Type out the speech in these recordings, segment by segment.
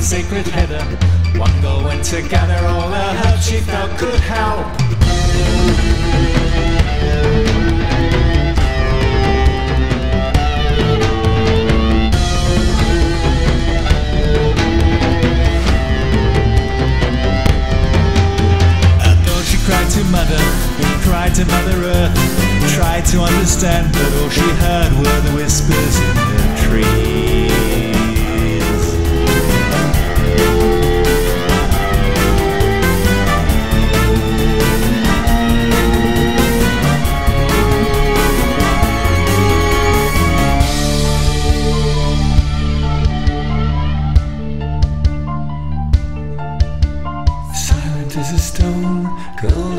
the sacred header. One goal went to gather all the help she felt could help. To mother, cried to Mother Earth, tried to understand, but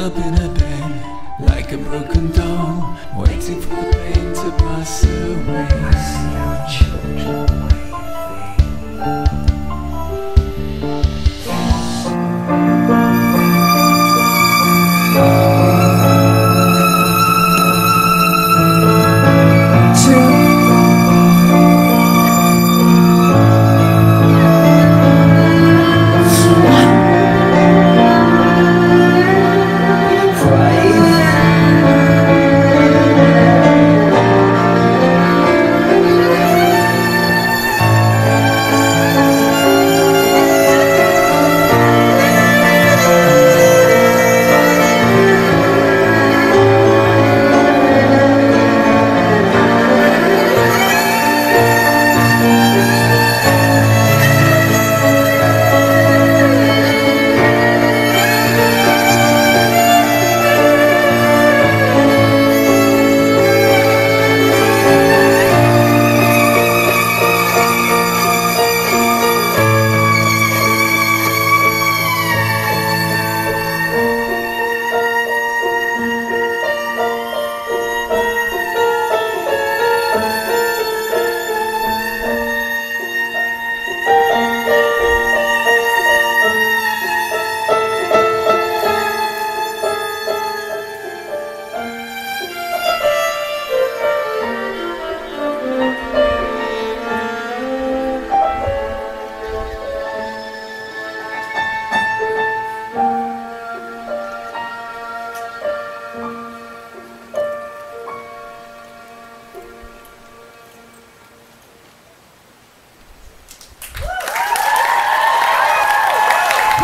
up in a bed, like a broken doll, waiting for the pain to pass away. I see our children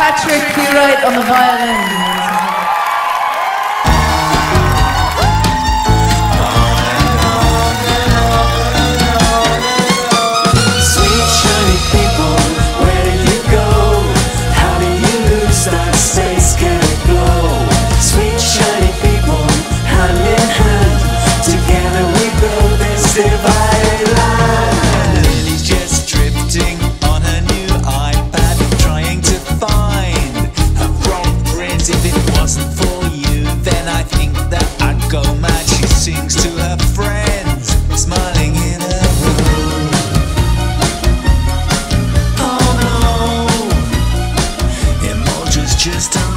Patrick Q Wright on the violin. Just don't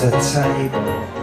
the table.